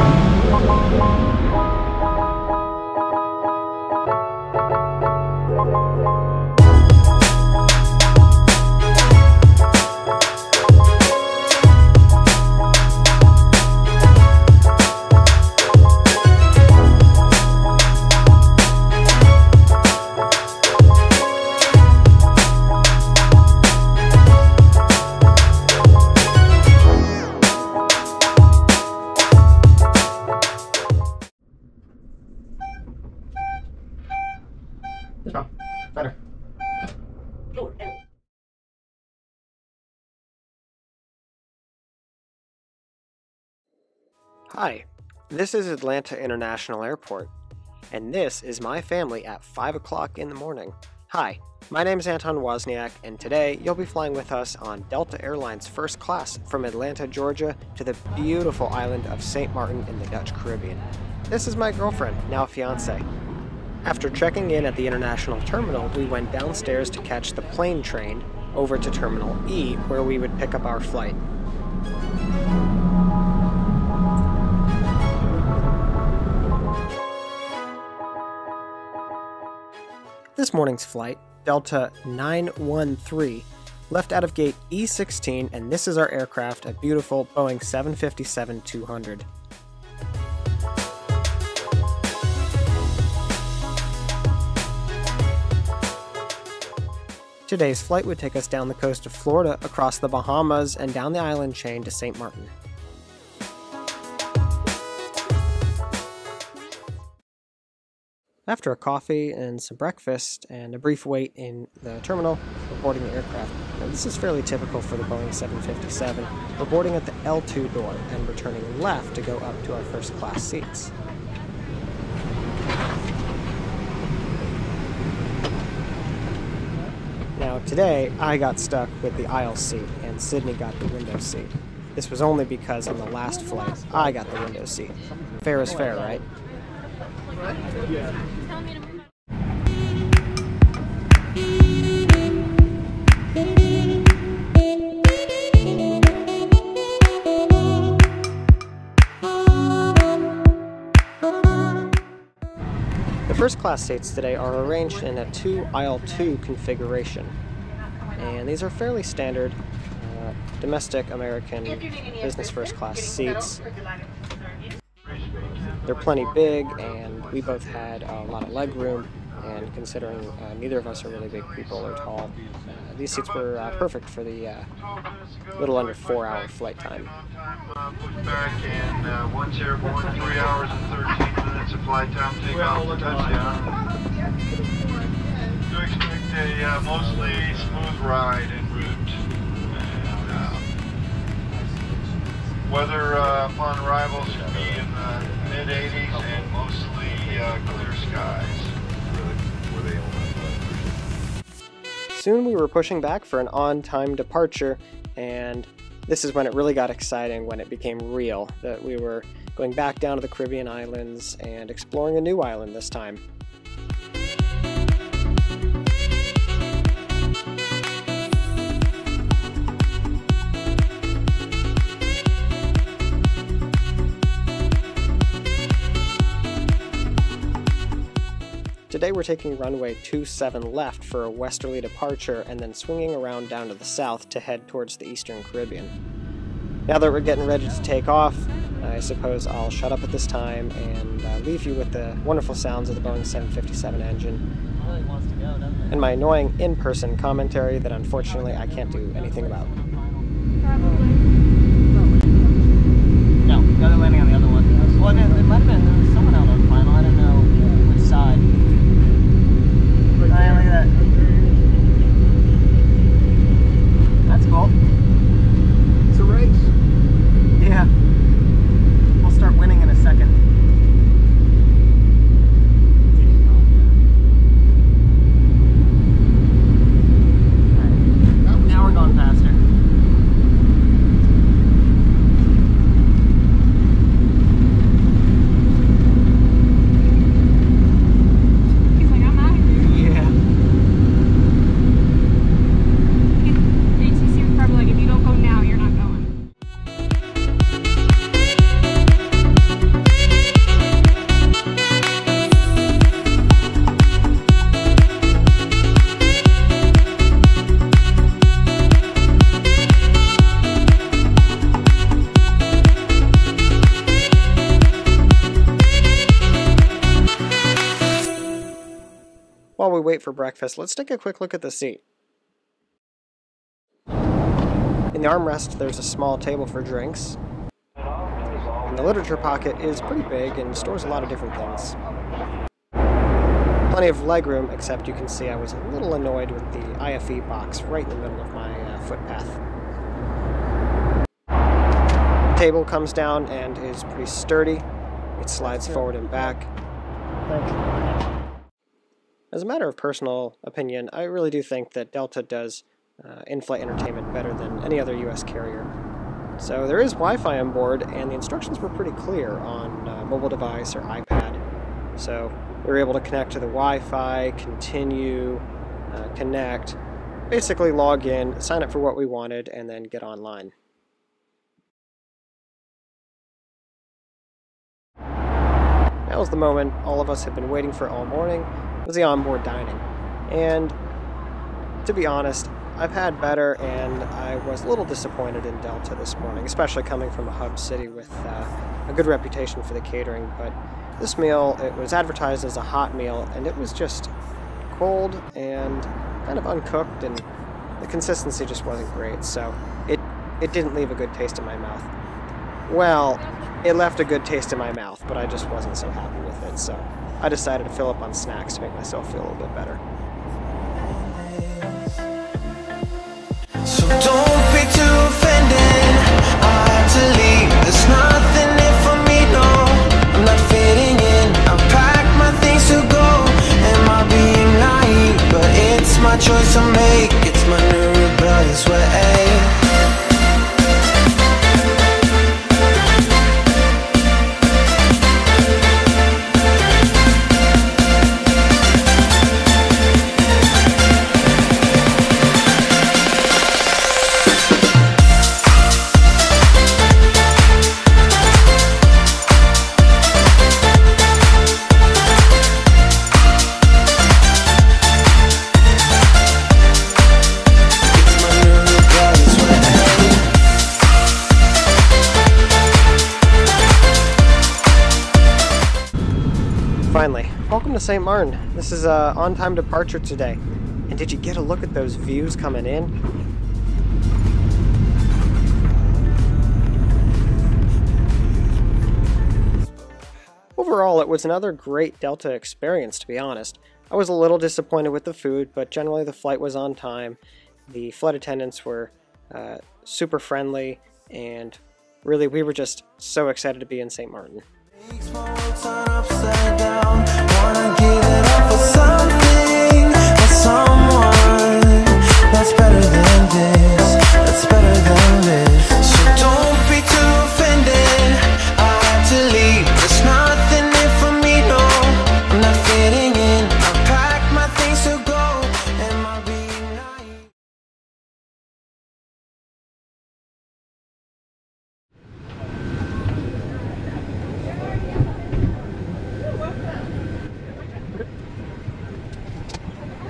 Oh, Hi, this is Atlanta International Airport, and this is my family at 5 o'clock in the morning. Hi, my name is Anton Wozniak, and today you'll be flying with us on Delta Airlines First Class from Atlanta, Georgia to the beautiful island of St. Martin in the Dutch Caribbean. This is my girlfriend, now fiance. After checking in at the international terminal, we went downstairs to catch the plane train over to Terminal E, where we would pick up our flight. This morning's flight, Delta 913, left out of gate E16, and this is our aircraft, a beautiful Boeing 757 200. Today's flight would take us down the coast of Florida, across the Bahamas, and down the island chain to St. Martin. After a coffee and some breakfast and a brief wait in the terminal, boarding the aircraft. Now, this is fairly typical for the Boeing 757. We're boarding at the L2 door and returning left to go up to our first class seats. Now, today I got stuck with the aisle seat and Sydney got the window seat. This was only because on the last flight I got the window seat. Fair is fair, right? The first class seats today are arranged in a two aisle two configuration. And these are fairly standard uh, domestic American business first class seats. They're plenty big, and we both had a lot of leg room. And considering uh, neither of us are really big people or tall, uh, these seats were uh, perfect for the uh, little under four hour flight time. Uh, pushed back and uh, once airborne, three hours and 13 minutes of flight time, take off to touchdown. Do expect a uh, mostly smooth ride en route. Uh, weather uh, upon arrival should be in the mid 80s and mostly uh, clear skies. Soon we were pushing back for an on time departure, and this is when it really got exciting when it became real that we were going back down to the Caribbean islands and exploring a new island this time. Today we're taking runway 27 left for a westerly departure and then swinging around down to the south to head towards the eastern Caribbean. Now that we're getting ready to take off, I suppose I'll shut up at this time and uh, leave you with the wonderful sounds of the Boeing 757 engine and my annoying in-person commentary that unfortunately I can't do anything about. No, the other landing on the other one. Well, it, it might have been for breakfast, let's take a quick look at the seat. In the armrest, there's a small table for drinks. And the literature pocket is pretty big and stores a lot of different things. Plenty of legroom, except you can see I was a little annoyed with the IFE box right in the middle of my uh, footpath. The table comes down and is pretty sturdy. It slides forward and back. As a matter of personal opinion, I really do think that Delta does uh, in-flight entertainment better than any other U.S. carrier. So there is Wi-Fi on board, and the instructions were pretty clear on uh, mobile device or iPad. So we were able to connect to the Wi-Fi, continue, uh, connect, basically log in, sign up for what we wanted, and then get online. Now is the moment all of us have been waiting for all morning, was the onboard dining. And to be honest, I've had better, and I was a little disappointed in Delta this morning, especially coming from a hub city with uh, a good reputation for the catering. But this meal, it was advertised as a hot meal, and it was just cold and kind of uncooked, and the consistency just wasn't great. So it it didn't leave a good taste in my mouth. Well, it left a good taste in my mouth, but I just wasn't so happy with it. So I decided to fill up on snacks to make myself feel a little bit better. don't be too offended. I have to leave. There's nothing for me, no. I'm not fitting in. I packed my things to go. Am I being naive? But it's my choice. To to St. Martin. This is a on-time departure today. And did you get a look at those views coming in? Overall, it was another great Delta experience, to be honest. I was a little disappointed with the food, but generally the flight was on time. The flight attendants were uh, super friendly, and really we were just so excited to be in St. Martin.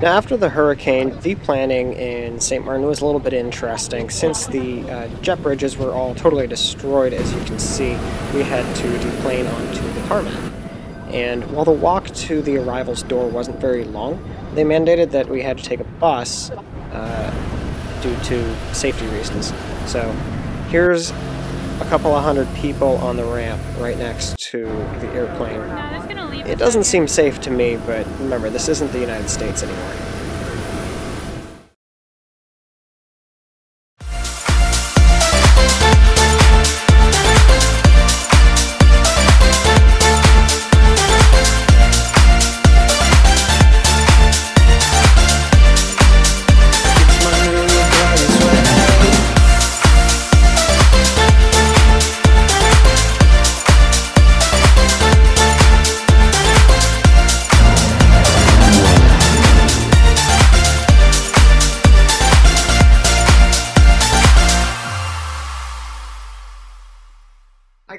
Now, after the hurricane, the planning in St. Martin was a little bit interesting. Since the uh, jet bridges were all totally destroyed, as you can see, we had to deplane onto the tarmac. And while the walk to the arrivals door wasn't very long, they mandated that we had to take a bus uh, due to safety reasons. So here's a couple of hundred people on the ramp right next to the airplane. It doesn't seem safe to me, but remember, this isn't the United States anymore.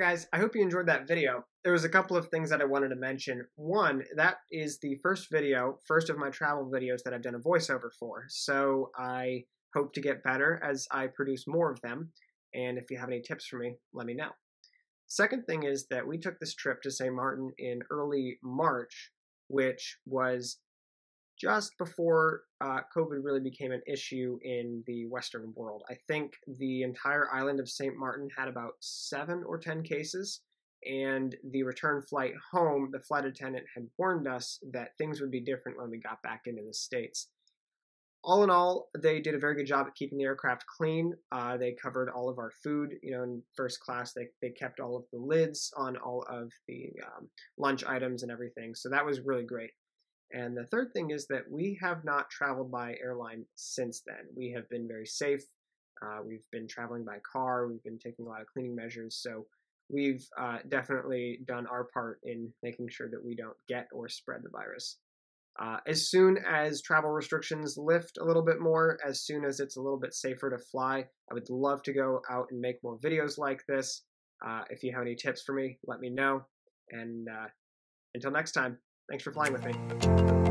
Guys, I hope you enjoyed that video. There was a couple of things that I wanted to mention. One, that is the first video, first of my travel videos that I've done a voiceover for. So I hope to get better as I produce more of them. And if you have any tips for me, let me know. Second thing is that we took this trip to St. Martin in early March, which was just before uh, COVID really became an issue in the Western world. I think the entire island of St. Martin had about seven or 10 cases. And the return flight home, the flight attendant had warned us that things would be different when we got back into the States. All in all, they did a very good job at keeping the aircraft clean. Uh, they covered all of our food. You know, in first class, they, they kept all of the lids on all of the um, lunch items and everything. So that was really great. And the third thing is that we have not traveled by airline since then. We have been very safe. Uh, we've been traveling by car. We've been taking a lot of cleaning measures. So we've uh, definitely done our part in making sure that we don't get or spread the virus. Uh, as soon as travel restrictions lift a little bit more, as soon as it's a little bit safer to fly, I would love to go out and make more videos like this. Uh, if you have any tips for me, let me know. And uh, until next time, Thanks for flying with me.